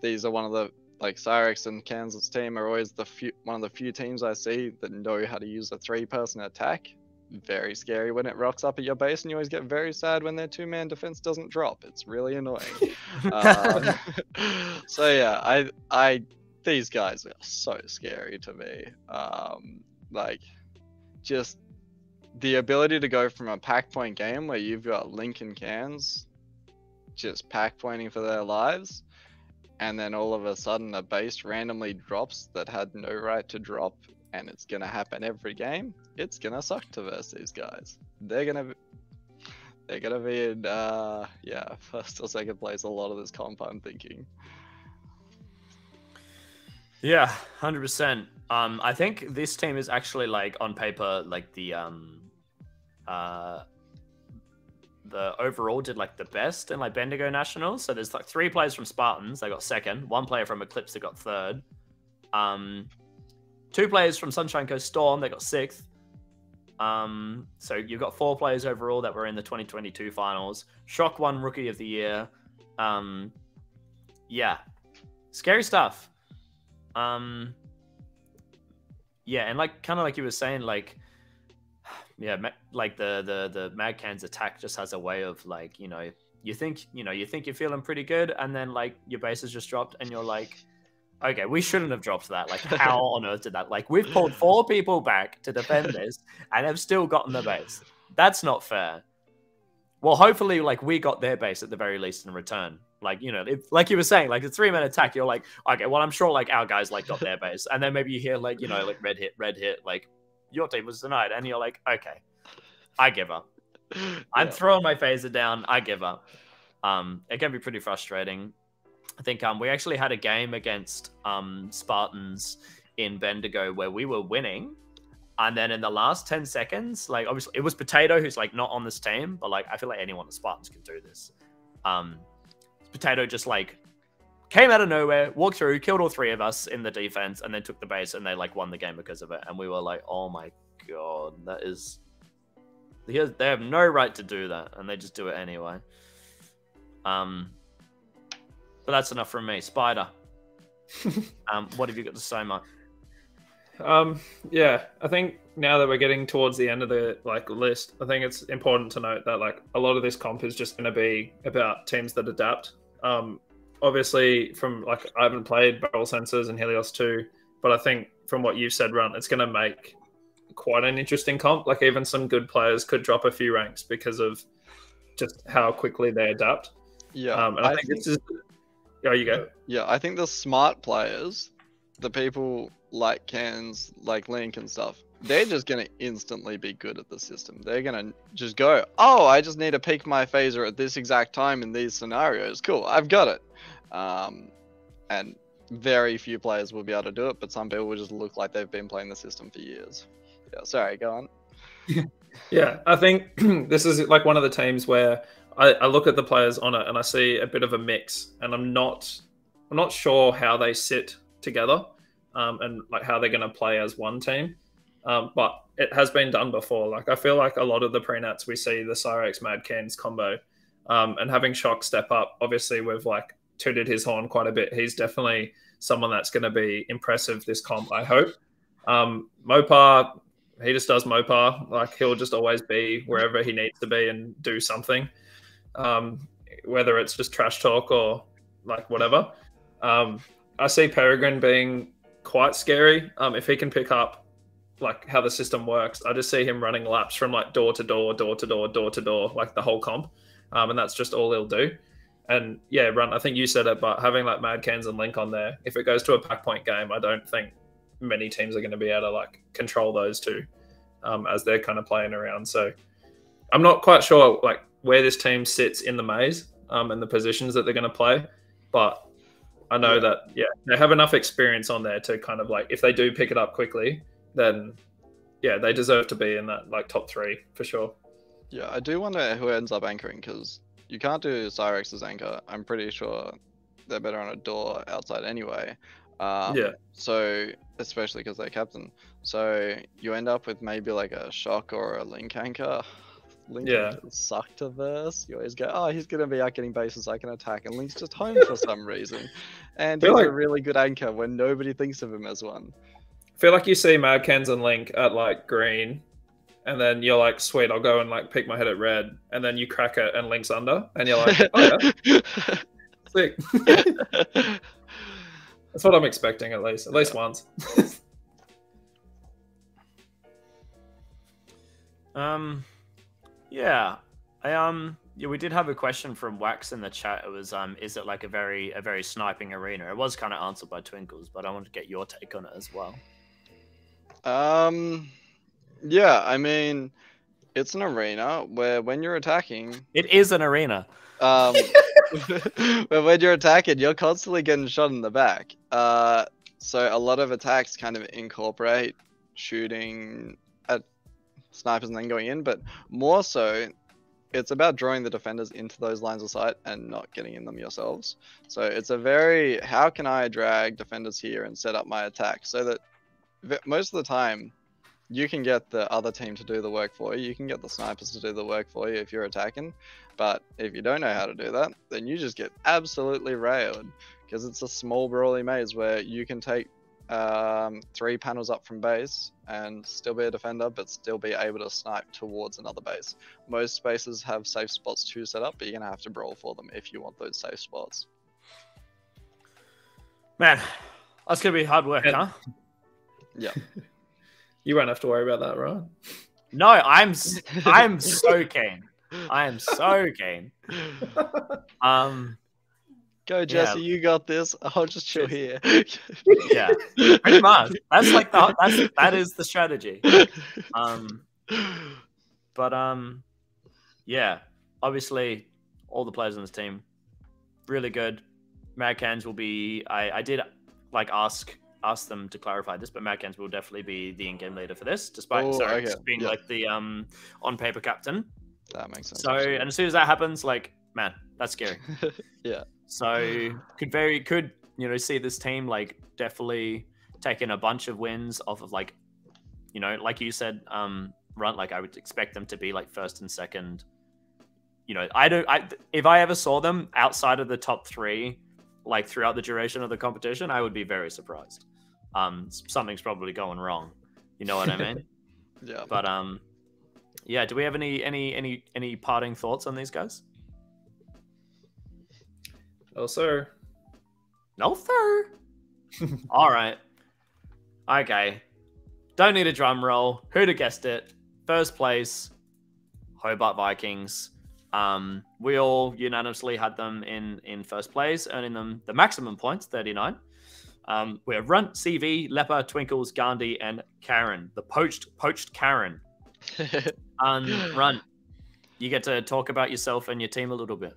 these are one of the like Cyrex and Cans's team are always the few one of the few teams I see that know how to use a three person attack. Very scary when it rocks up at your base, and you always get very sad when their two man defense doesn't drop. It's really annoying. um, so yeah, I I these guys are so scary to me. Um, like just the ability to go from a pack point game where you've got Link and Cans just pack pointing for their lives and then all of a sudden a base randomly drops that had no right to drop and it's gonna happen every game it's gonna suck to verse these guys they're gonna be, they're gonna be in uh yeah first or second place a lot of this comp i'm thinking Yeah, hundred percent. Um, I think this team is actually like on paper, like the um, uh, the overall did like the best in like Bendigo Nationals. So there's like three players from Spartans, they got second. One player from Eclipse, that got third. Um, two players from Sunshine Coast Storm, they got sixth. Um, so you've got four players overall that were in the 2022 finals. Shock won Rookie of the Year. Um, yeah, scary stuff. Um, yeah, and like kind of like you were saying, like yeah, like the the the Madcans attack just has a way of like you know you think you know you think you're feeling pretty good, and then like your base has just dropped, and you're like, okay, we shouldn't have dropped that. Like, how on earth did that? Like, we've pulled four people back to defend this, and have still gotten the base. That's not fair. Well, hopefully, like we got their base at the very least in return. Like you know, if, like you were saying, like the three man attack, you're like, okay, well, I'm sure like our guys like got their base, and then maybe you hear like you know like red hit, red hit, like your team was denied, and you're like, okay, I give up. I'm Yeah. throwing my phaser down. I give up. Um, it can be pretty frustrating. I think um, we actually had a game against um, Spartans in Bendigo where we were winning, and then in the last ten seconds, like obviously it was Potato who's like not on this team, but like I feel like anyone at Spartans can do this. Um, Potato just like came out of nowhere, walked through, killed all three of us in the defense, and then took the base, and they like won the game because of it. And we were like, oh my god, that is. They have- no right to do that, and they just do it anyway. Um, but that's enough from me. Spider, um, what have you got to say, Mark? Um, yeah, I think now that we're getting towards the end of the like list, I think it's important to note that like a lot of this comp is just going to be about teams that adapt. Um, obviously, from like I haven't played Barrel Sensors and Helios two, but I think from what you've said, Runt, it's going to make quite an interesting comp. Like even some good players could drop a few ranks because of just how quickly they adapt. Yeah, Um, and I, think, this is. Oh, you go. Yeah, I think the smart players, the people like Cans, like Link and stuff, they're just gonna instantly be good at the system. They're gonna just go, oh, I just need to peak my phaser at this exact time in these scenarios. Cool, I've got it. Um, and very few players will be able to do it, but some people will just look like they've been playing the system for years. Yeah, sorry, go on. Yeah, I think this is like one of the teams where I, I look at the players on it and I see a bit of a mix, and I'm not I'm not sure how they sit together, um, and like how they're going to play as one team. Um, but it has been done before. Like I feel like a lot of the prenats we see the Cyrex Mad Cans combo, um, and having Shock step up. Obviously, we've like tooted his horn quite a bit. He's definitely someone that's going to be impressive this comp. I hope. Um, Mopar, he just does Mopar. Like he'll just always be wherever he needs to be and do something, um, whether it's just trash talk or like whatever. Um, I see Peregrine being quite scary. Um, if he can pick up like how the system works, I just see him running laps from like door to door, door to door, door to door, like the whole comp, um, and that's just all he'll do. And yeah, run. I think you said it, but having like Mad Cans and Link on there, if it goes to a pack point game, I don't think many teams are going to be able to like control those two um, as they're kind of playing around. So I'm not quite sure like where this team sits in the maze um, and the positions that they're going to play, but I know Yeah. that yeah they have enough experience on there to kind of like if they do pick it up quickly, then yeah they deserve to be in that like top three for sure. Yeah, I do wonder who ends up anchoring because you can't do Cyrex's anchor. I'm pretty sure they're better on a door outside anyway. Um, yeah, So, especially because they're captain. So, you end up with maybe like a shock or a link anchor. Link Yeah. suck to verse. You always go, oh, he's going to be out getting bases I can attack. And Link's just home for some reason. And he's Feel a really good anchor when nobody thinks of him as one. Feel like you see Mad Cans and Link at like green. And then you're like, sweet, I'll go and like pick my head at red. And then you crack it and Link's under. And you're like, oh yeah, sick. That's what I'm expecting at least, at least once. Um, yeah, I um, yeah, we did have a question from Wax in the chat. It was um, is it like a very a very sniping arena? It was kind of answered by Twinkles, but I want to get your take on it as well. Um, yeah, I mean, it's an arena where when you're attacking, It is an arena. Um, but when you're attacking, you're constantly getting shot in the back. Uh, so a lot of attacks kind of incorporate shooting at snipers and then going in, but more so, it's about drawing the defenders into those lines of sight and not getting in them yourselves. So it's a very how can I drag defenders here and set up my attack so that v- most of the time you can get the other team to do the work for you. You can get the snipers to do the work for you if you're attacking. But if you don't know how to do that, then you just get absolutely railed because it's a small brawly maze where you can take um, three panels up from base and still be a defender, but still be able to snipe towards another base. Most spaces have safe spots to set up, but you're gonna have to brawl for them if you want those safe spots. Man, that's gonna be hard work, And- huh? You won't have to worry about that, right? No, I'm I'm so keen. I am so keen. Um, Go Jesse, you got this. I'll just chill here. yeah, pretty much. That's like the that's that is the strategy. Um, but um, yeah, obviously all the players on this team really good. Mad Cans will be. I I did like ask ask them to clarify this, but Mad Cans will definitely be the in-game leader for this, despite Oh, sorry, okay, being yeah. like the um on paper captain. that makes sense. So and as soon as that happens, like man, that's scary. yeah. So could very could you know see this team like definitely taking a bunch of wins off of like you know like you said um run like I would expect them to be like first and second. You know I don't I if I ever saw them outside of the top three like throughout the duration of the competition I would be very surprised. um, something's probably going wrong. You know what I mean? Yeah. but um, yeah. Do we have any any any any parting thoughts on these guys? No sir. No, sir. All right. Okay. Don't need a drum roll. Who'd have guessed it? First place, Hobart Vikings. Um, we all unanimously had them in in first place, earning them the maximum points, 39. Um, we have Runt, CV, Leper, Twinkles, Gandhi, and Karen, the poached poached Karen. And Runt, you get to talk about yourself and your team a little bit.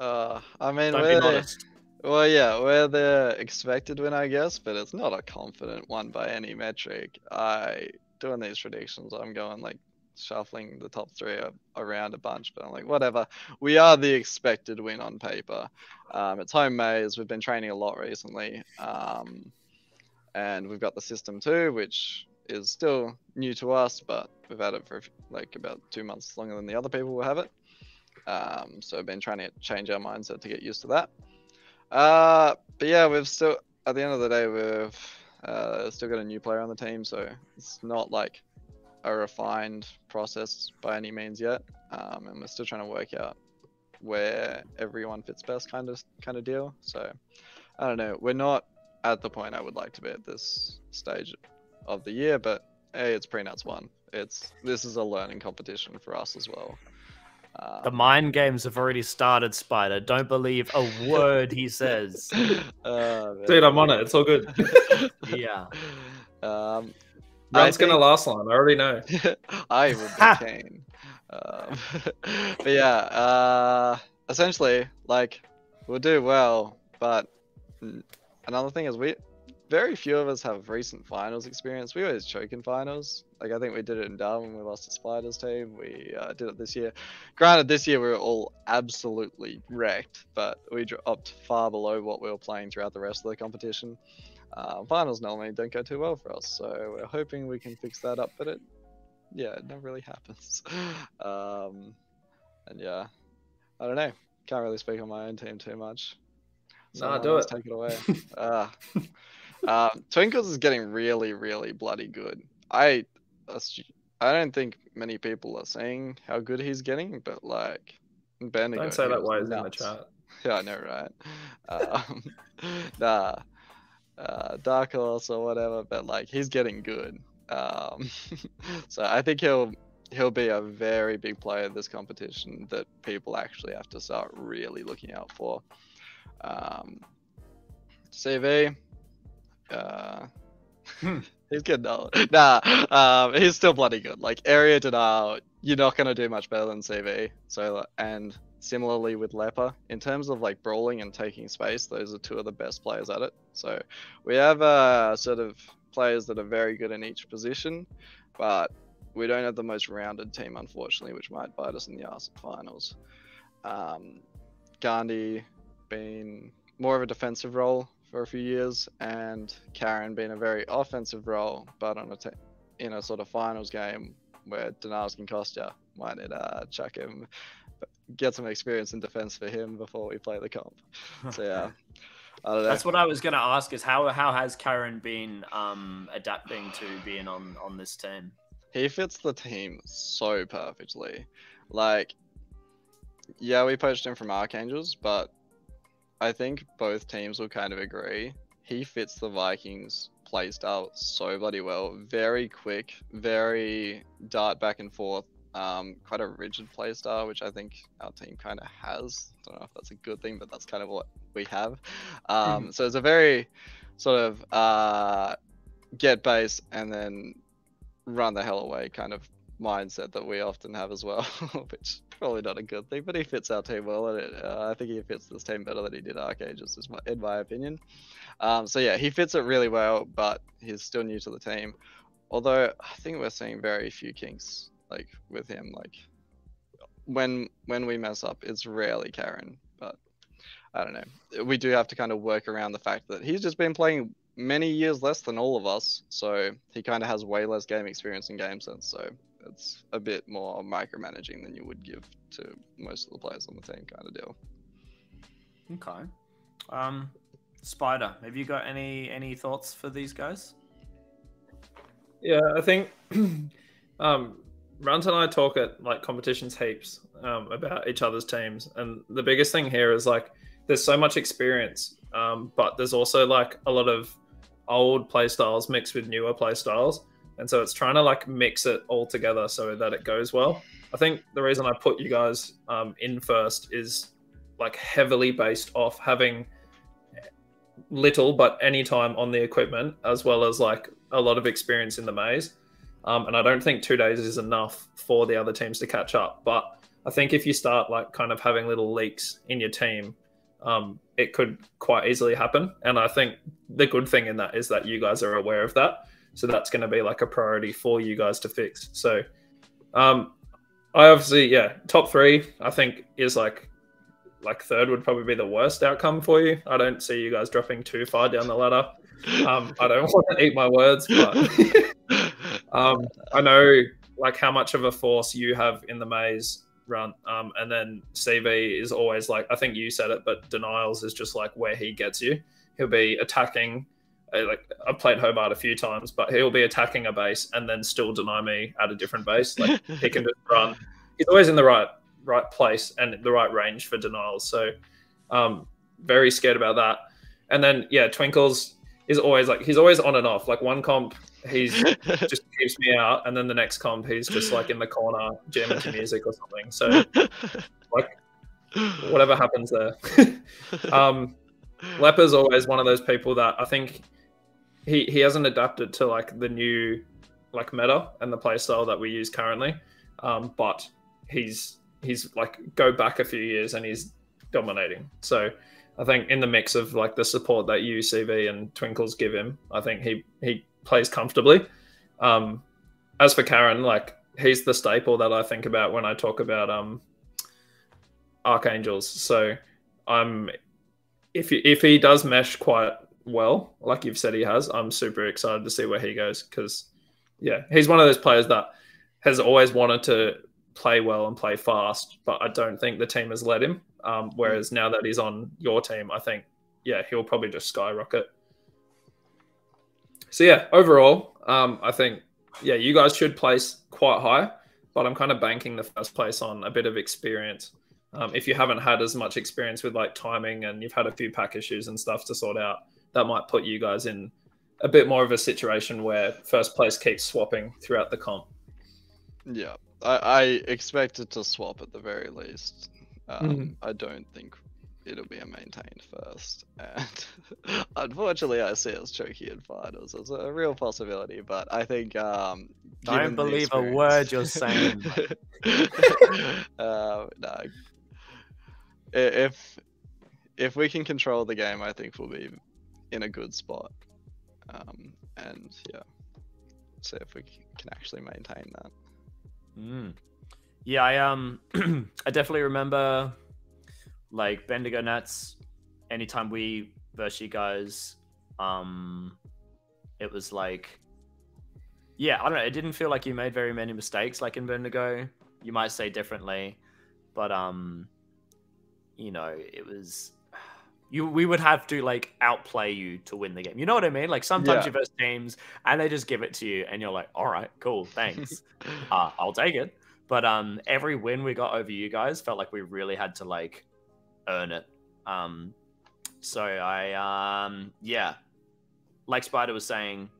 uh, I mean, Don't we're the, well, yeah, we're the expected win, I guess, but it's not a confident one by any metric. I doing these predictions, I'm going like shuffling the top three around a bunch, but I'm like, whatever. We are the expected win on paper. Um, it's home maze. We've been training a lot recently, um, and we've got the system too, which is still new to us, but we've had it for like about two months longer than the other people will have it. Um, so I've been trying to change our mindset to get used to that. Uh, but yeah, we've still at the end of the day we've uh, still got a new player on the team, so it's not like a refined process by any means yet. Um, and we're still trying to work out where everyone fits best, kind of kind of deal. So I don't know. We're not at the point I would like to be at this stage of the year, but hey, it's pre-nats one. It's this is a learning competition for us as well. Um, The mind games have already started, Spider. Don't believe a word he says. uh, dude, I'm on it. It's all good. Yeah. Um, I Run's gonna think- last line. I already know. I would be keen. Um, but yeah, uh, essentially, like, we'll do well, but another thing is we, very few of us have recent finals experience. We always choke in finals. Like, I think we did it in Darwin. We lost to Spiders team. We uh, did it this year. Granted, this year we were all absolutely wrecked, but we dropped far below what we were playing throughout the rest of the competition. Uh, finals normally don't go too well for us, so we're hoping we can fix that up. But it, yeah, it never really happens. Um, and yeah, I don't know. Can't really speak on my own team too much. So Nah, do it. Take it away. uh, um, Twinkles is getting really, really bloody good. I, I don't think many people are saying how good he's getting, but like, Bendigo, Don't say that while he's in the chat. Yeah, I know, right? Um, nah, uh, Dark Horse or whatever, but like he's getting good. Um, so I think he'll he'll be a very big player in this competition that people actually have to start really looking out for. Um, CV, uh, Hmm. he's getting old. Nah, um, he's still bloody good. Like area denial, you're not gonna do much better than CV. So and similarly with Leper, in terms of like brawling and taking space, those are two of the best players at it. So we have uh, sort of players that are very good in each position, but we don't have the most rounded team, unfortunately, which might bite us in the ass at finals. Um, Gandhi being more of a defensive role for a few years, and Karen being a very offensive role, but on a te- in a sort of finals game where denials can cost you, might it uh, chuck him, get some experience in defense for him before we play the comp. So yeah, I don't know. That's what I was going to ask: is how how has Karen been um, adapting to being on on this team? he fits the team so perfectly. Like, yeah, we poached him from Archangels, but I think both teams will kind of agree. He fits the Vikings playstyle so bloody well. Very quick, very dart back and forth. Um, quite a rigid playstyle, which I think our team kind of has. I Don't know if that's a good thing, but that's kind of what we have. Um, so it's a very sort of uh, get base and then run the hell away kind of mindset that we often have as well, which probably not a good thing. But he fits our team well, and it, uh, I think he fits this team better than he did Archangels, in my opinion. Um, so yeah, he fits it really well, but he's still new to the team. Although I think we're seeing very few kinks like with him. Like when when we mess up, it's rarely Karen, but I don't know. We do have to kind of work around the fact that he's just been playing many years less than all of us, so he kind of has way less game experience and game sense. So it's a bit more micromanaging than you would give to most of the players on the team, kind of deal. Okay. Um, Spider, have you got any any thoughts for these guys? Yeah, I think um, Runt and I talk at like competitions heaps um, about each other's teams, and the biggest thing here is like there's so much experience, um, but there's also like a lot of old play styles mixed with newer play styles, and so it's trying to like mix it all together so that it goes well. I think the reason I put you guys um, in first is like heavily based off having little but any time on the equipment, as well as like a lot of experience in the maze. Um, and I don't think two days is enough for the other teams to catch up. But I think if you start like kind of having little leaks in your team, um, it could quite easily happen. And I think the good thing in that is that you guys are aware of that. So that's going to be like a priority for you guys to fix. So um, I obviously, yeah, top three, I think is like like third would probably be the worst outcome for you. I don't see you guys dropping too far down the ladder. Um, I don't want to eat my words, but um, I know like how much of a force you have in the maze run. Um, and then CV is always like I think you said it, but denials is just like where he gets you. He'll be attacking. Uh, like I've played Hobart a few times, but he'll be attacking a base and then still deny me at a different base. Like he can just run. He's always in the right right place and the right range for denials. So um, very scared about that. And then yeah, Twinkles is always like he's always on and off. Like one comp he's just keeps me out, and then the next comp he's just like in the corner jamming to music or something. So like whatever happens there. um, Leper's always one of those people that I think he he hasn't adapted to like the new like meta and the playstyle that we use currently. Um, but he's he's like go back a few years and he's dominating. So I think in the mix of like the support that you CV and Twinkles give him, I think he he plays comfortably. Um, as for Karen, like he's the staple that I think about when I talk about um archangels. So I'm if if he does mesh quite well, like you've said he has, I'm super excited to see where he goes because yeah, he's one of those players that has always wanted to play well and play fast, but I don't think the team has let him. Um, whereas now that he's on your team, I think, yeah, he'll probably just skyrocket. So yeah, overall, um, I think, yeah, you guys should place quite high, but I'm kind of banking the first place on a bit of experience. Um, if you haven't had as much experience with like timing and you've had a few pack issues and stuff to sort out, that might put you guys in a bit more of a situation where first place keeps swapping throughout the comp. Yeah, I, I expect it to swap at the very least. Um, mm. I don't think it'll be a maintained first, and unfortunately, I see us choking in finals. It's a real possibility, but I think. Um, don't believe a word you're saying. uh, no. If if we can control the game, I think we'll be in a good spot. Um, and yeah, see if we can actually maintain that. Mm. Yeah, I um, I definitely remember like Bendigo Nats. Anytime we versus you guys, um, it was like, yeah, I don't know. It didn't feel like you made very many mistakes like in Bendigo. You might say differently, but um, you know, it was you we would have to like outplay you to win the game. You know what I mean? Like sometimes yeah. you verse teams and they just give it to you, and you're like, all right, cool, thanks, uh, I'll take it. But um, every win we got over you guys felt like we really had to like earn it. Um, so I um, yeah, like Spider was saying,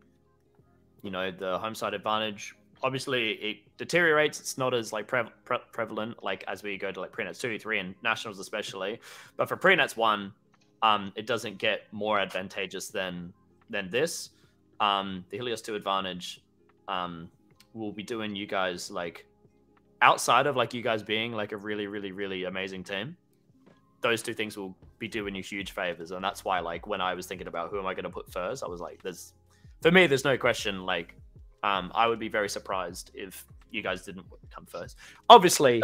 you know, the home side advantage. Obviously, it deteriorates. It's not as like pre- pre- prevalent like as we go to like prenats two, three, and nationals especially. But for prenats one, um, it doesn't get more advantageous than than this. Um, the Helios 2 advantage um, will be doing you guys like outside of like you guys being like a really, really, really amazing team. Those two things will be doing you huge favors, and that's why like when I was thinking about who am I going to put first, I was like, there's for me, there's no question. Like, um, I would be very surprised if you guys didn't come first. Obviously,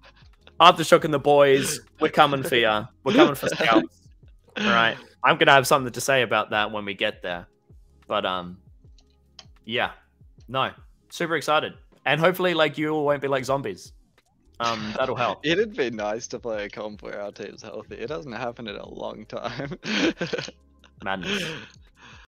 Aftershock and the boys, we're coming for you. We're coming for scouts. All right. I'm gonna have something to say about that when we get there. But um yeah. No. Super excited. And hopefully like you all won't be like zombies. Um that'll help. It'd be nice to play a comp where our team's healthy. It hasn't happened in a long time. Madness.